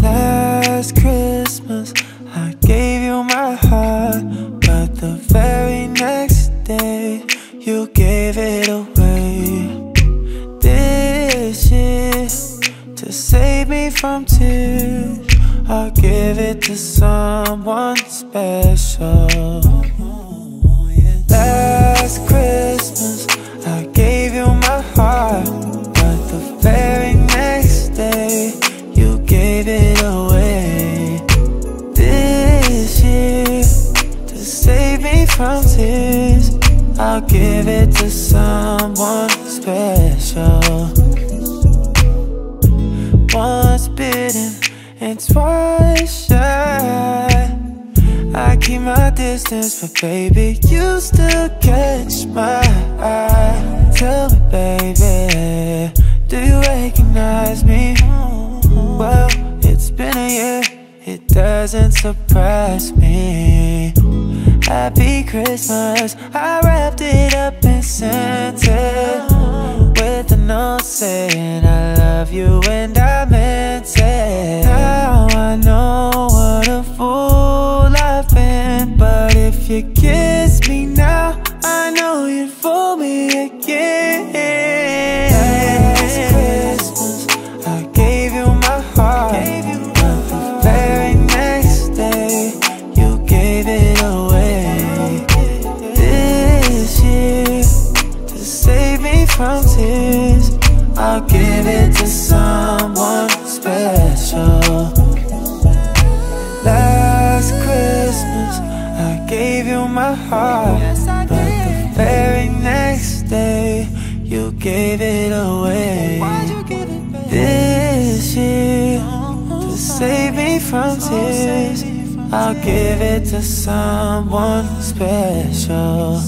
Last Christmas, I gave you my heart, but the very next day, you gave it away. This year, to save me from tears, I'll give it to someone special. Tears, I'll give it to someone special. Once bitten and twice shy. I keep my distance, but baby, you still catch my eye. Tell me, baby, do you recognize me? Well, it's been a year, it doesn't surprise me. Happy Christmas, I wrapped it up and sent it with a note saying I love you and I meant it. Now I know what a fool I've been, but if you kiss me now, I know you'd fool me again. Save me from tears, I'll give it to someone special. Last Christmas, I gave you my heart, but the very next day, you gave it away. This year, to save me from tears, I'll give it to someone special.